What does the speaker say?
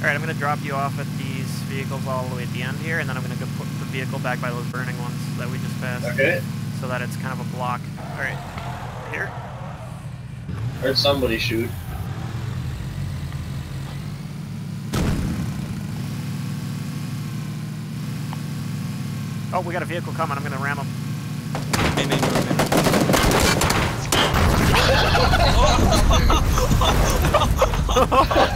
Alright, I'm gonna drop you off at these vehicles all the way at the end here, and then I'm gonna go put the vehicle back by those burning ones that we just passed. Okay. So that it's kind of a block. Alright. Here. Heard somebody shoot. Oh, we got a vehicle coming. I'm gonna ram him. Hey, man, man, man. oh.